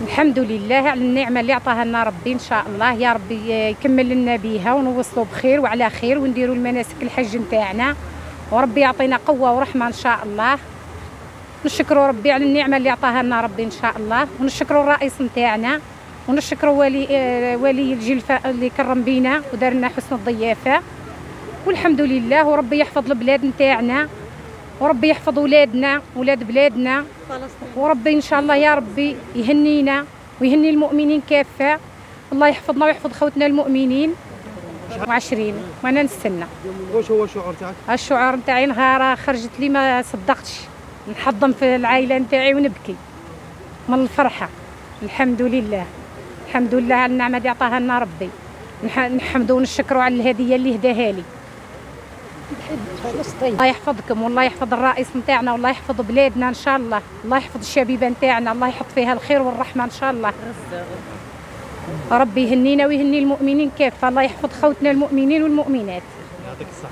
الحمد لله على النعمة اللي عطاها لنا ربي إن شاء الله. يا ربي يكمل لنا بيها ونوصلوا بخير وعلى خير ونديروا المناسك الحج نتاعنا. وربي يعطينا قوة ورحمة إن شاء الله. نشكروا ربي على النعمة اللي عطاها لنا ربي إن شاء الله. ونشكروا الرئيس نتاعنا. ونشكروا ولي آه، ولي الجلفة اللي كرم بينا ودار لنا حسن الضيافة. والحمد لله وربي يحفظ البلاد نتاعنا. وربي يحفظ ولادنا ولاد بلادنا. وربي إن شاء الله يا ربي يهنينا ويهني المؤمنين كافة. الله يحفظنا ويحفظ خوتنا المؤمنين. وعشرين. وأنا نستنى. واش هو الشعور تاعك؟ الشعور نتاعي نهار خرجت لي ما صدقتش. نحضن في العائلة نتاعي ونبكي. من الفرحة. الحمد لله. الحمد لله على النعمة اللي عطاها لنا ربي. نح- نحمدو ونشكروا على الهدية اللي هداها لي. الله يحفظكم والله يحفظ الرئيس نتاعنا والله يحفظ بلادنا إن شاء الله الله يحفظ الشبيبة نتاعنا الله يحط فيها الخير والرحمة إن شاء الله. ربي يهنينا ويهني المؤمنين كافه الله يحفظ خوتنا المؤمنين والمؤمنات. يعطيك الصحة.